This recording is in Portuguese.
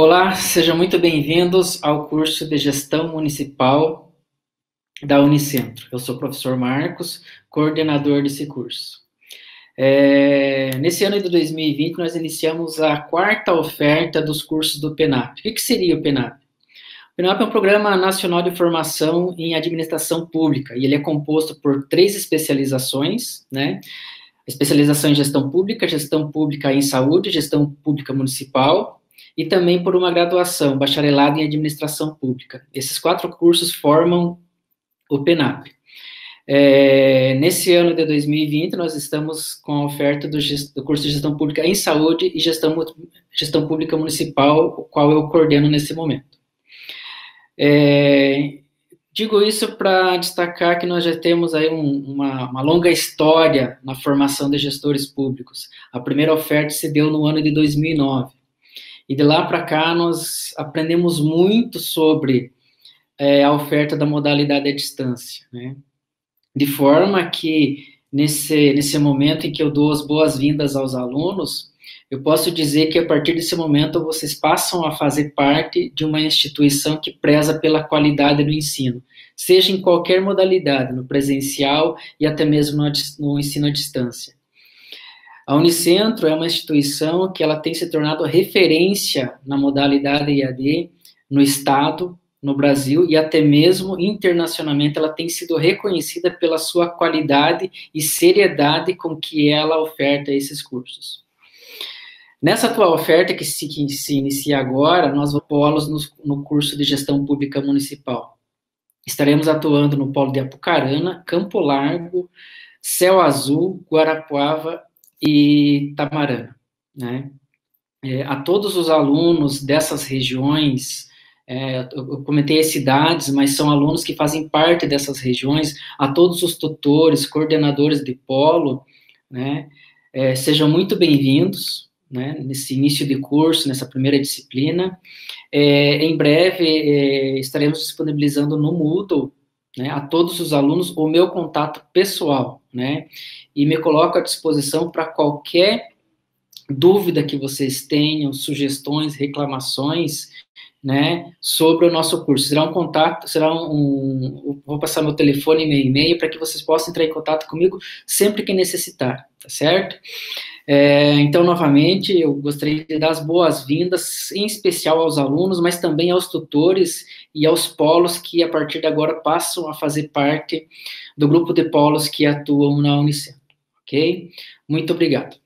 Olá, sejam muito bem-vindos ao curso de Gestão Municipal da Unicentro. Eu sou o professor Marcos, coordenador desse curso. É, nesse ano de 2020, nós iniciamos a quarta oferta dos cursos do PENAP. O que, que seria o PENAP? O PENAP é um programa nacional de formação em administração pública e ele é composto por três especializações, né? Especialização em gestão pública, gestão pública em saúde, gestão pública municipal e também por uma graduação, bacharelado em administração pública. Esses quatro cursos formam o PENAP. É, nesse ano de 2020, nós estamos com a oferta do, do, curso de Gestão Pública em Saúde e Gestão, gestão Pública Municipal, o qual eu coordeno nesse momento. É, digo isso para destacar que nós já temos aí um, uma, uma, longa história na formação de gestores públicos. A primeira oferta se deu no ano de 2009. E de lá para cá nós aprendemos muito sobre é, a oferta da modalidade à distância, né? de forma que nesse, nesse momento em que eu dou as boas-vindas aos alunos, eu posso dizer que a partir desse momento vocês passam a fazer parte de uma instituição que preza pela qualidade do ensino, seja em qualquer modalidade, no presencial e até mesmo no, no ensino à distância. A Unicentro é uma instituição que ela tem se tornado referência na modalidade IAD no estado no Brasil e até mesmo internacionalmente ela tem sido reconhecida pela sua qualidade e seriedade com que ela oferta esses cursos. Nessa atual oferta que se, que se inicia agora, nós polos no, no curso de gestão pública municipal. Estaremos atuando no polo de Apucarana, Campo Largo, Céu Azul, Guarapuava e Tamarana. Né? É, a todos os alunos dessas regiões é, eu comentei as cidades, mas são alunos que fazem parte dessas regiões, a todos os tutores, coordenadores de polo, né, é, sejam muito bem-vindos, né, nesse início de curso, nessa primeira disciplina. É, em breve, é, estaremos disponibilizando no Moodle, né, a todos os alunos, o meu contato pessoal, né, e me coloco à disposição para qualquer dúvida que vocês tenham, sugestões, reclamações, né, sobre o nosso curso. Será um contato, será um, vou passar meu telefone e meu e-mail para que vocês possam entrar em contato comigo sempre que necessitar, tá certo? É, então, novamente, eu gostaria de dar as boas-vindas, em especial aos alunos, mas também aos tutores e aos polos que, a partir de agora, passam a fazer parte do grupo de polos que atuam na Unicentro, ok? Muito obrigado.